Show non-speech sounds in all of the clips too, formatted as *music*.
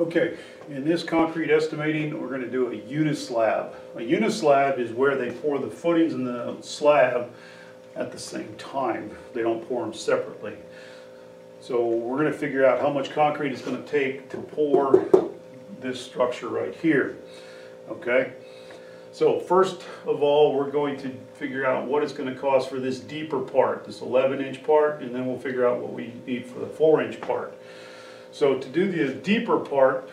Okay, in this concrete estimating, we're gonna do a unislab. A unislab is where they pour the footings in the slab at the same time. They don't pour them separately. So we're gonna figure out how much concrete it's gonna take to pour this structure right here, okay? So first of all, we're going to figure out what it's gonna cost for this deeper part, this eleven inch part, and then we'll figure out what we need for the four inch part. So to do the deeper part,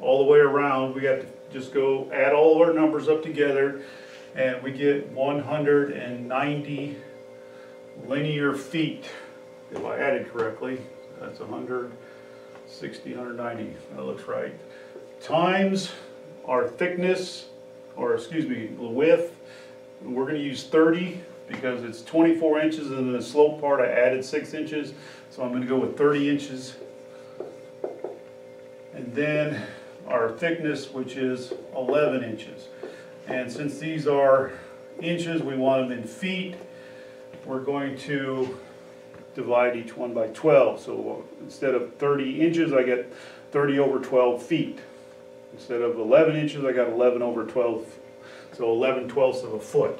all the way around, we have to just go add all our numbers up together, and we get one hundred and ninety linear feet, if I added correctly, that's 160, 190, that looks right, times our thickness, or excuse me, the width, we're gonna use thirty, because it's twenty-four inches, and the slope part, I added six inches, so I'm gonna go with thirty inches. And then our thickness, which is eleven inches. And since these are inches, we want them in feet, we're going to divide each one by twelve, so instead of thirty inches, I get thirty over twelve feet. Instead of eleven inches, I got eleven over twelve, so eleven twelfths of a foot,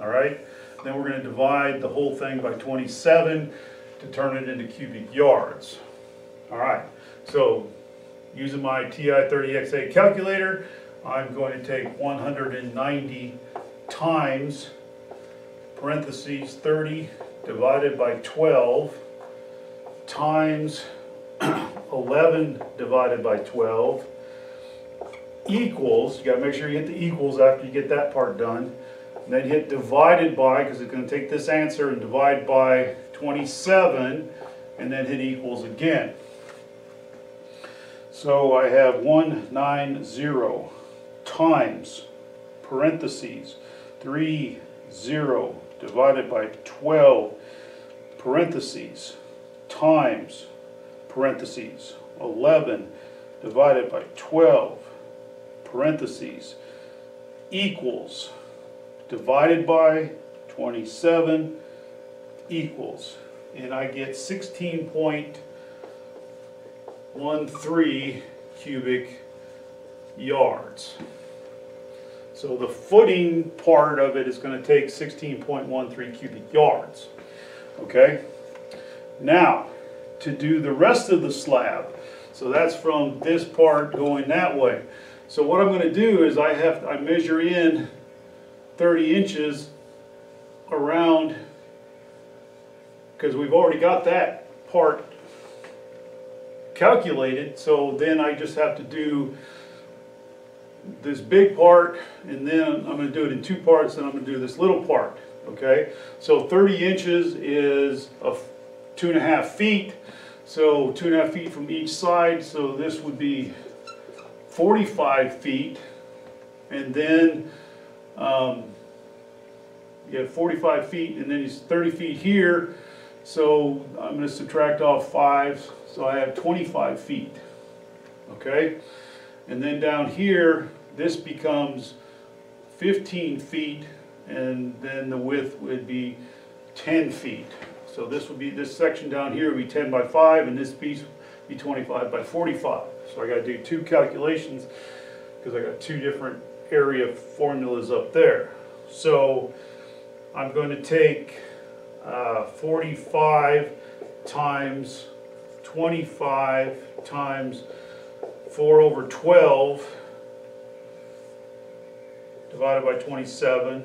all right? Then we're gonna divide the whole thing by twenty-seven to turn it into cubic yards. All right, so using my TI thirty XA calculator, I'm going to take one hundred and ninety times parentheses thirty divided by twelve times *clears throat* eleven divided by twelve equals, you gotta make sure you hit the equals after you get that part done. And then hit divided by, because it's gonna take this answer and divide by twenty-seven, and then hit equals again. So I have one nine zero times parentheses three zero divided by twelve parentheses times parentheses eleven divided by twelve parentheses equals divided by twenty-seven equals, and I get sixteen point one three cubic yards. So the footing part of it is take sixteen point one three cubic yards, okay? Now, to do the rest of the slab, so that's from this part going that way. So what I'm gonna do is I have, I measure in thirty inches around, because we've already got that part calculated, so then I just have to do this big part, and then I'm gonna do it in two parts, and I'm gonna do this little part, okay? So thirty inches is a two and a half feet, so two and a half feet from each side, so this would be forty-five feet. And then, um, you have forty-five feet, and then it's thirty feet here, so I'm gonna subtract off five, so I have twenty-five feet, okay? And then down here, this becomes fifteen feet, and then the width would be ten feet. So this would be, this section down here would be ten by five, and this piece would be twenty-five by forty-five. So I gotta do two calculations, because I got two different area formulas up there. So I'm going to take uh, forty-five times twenty-five times four over twelve divided by twenty-seven,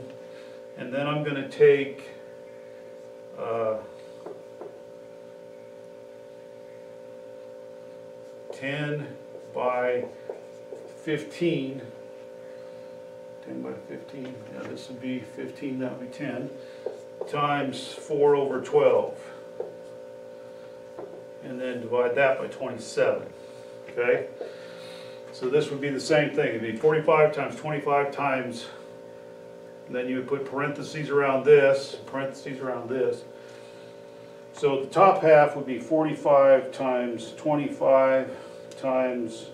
and then I'm gonna take uh, ten by fifteen. Ten by fifteen, yeah, this would be fifteen, that would be ten, times four over twelve. And then divide that by twenty-seven, okay? So this would be the same thing, it'd be forty-five times twenty-five times, and then you would put parentheses around this, parentheses around this. So the top half would be forty-five times twenty-five times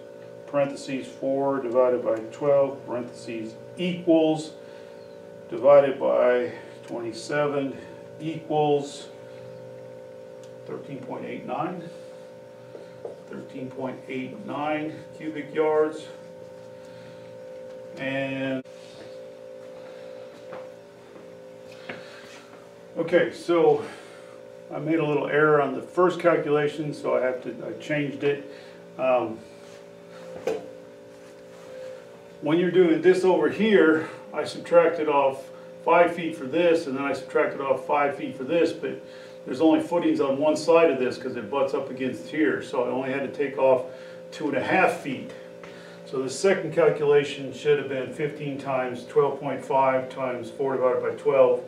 parentheses four divided by twelve, parentheses equals, divided by twenty-seven equals thirteen point eight nine. thirteen point eight nine cubic yards. And Okay, so I made a little error on the first calculation, so I have to, I changed it. Um, When you're doing this over here, I subtracted off five feet for this, and then I subtracted off five feet for this, but there's only footings on one side of this, because it butts up against here, so I only had to take off two and a half feet. So the second calculation should have been fifteen times twelve point five times four divided by twelve.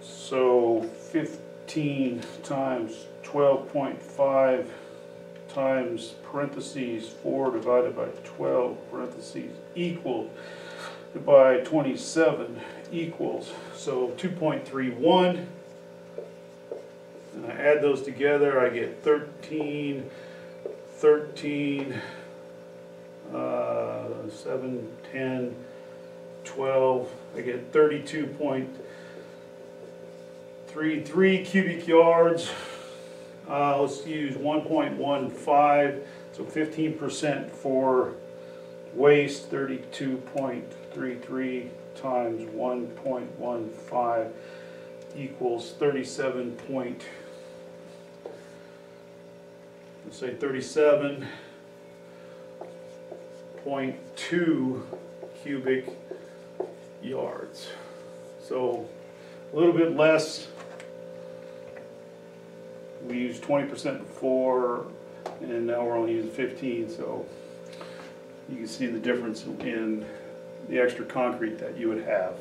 So fifteen times twelve point five times parentheses four divided by twelve parentheses equal by twenty-seven equals, so two point three one. And I add those together, I get thirteen, thirteen, uh, seven, ten, twelve, I get thirty-two point three, three cubic yards. Uh, let's use one point one five, so fifteen percent for three three times one point one five equals thirty-seven point, let's say thirty-seven point two cubic yards. So a little bit less. We used twenty percent before, and now we're only using fifteen, so you can see the difference in the extra concrete that you would have.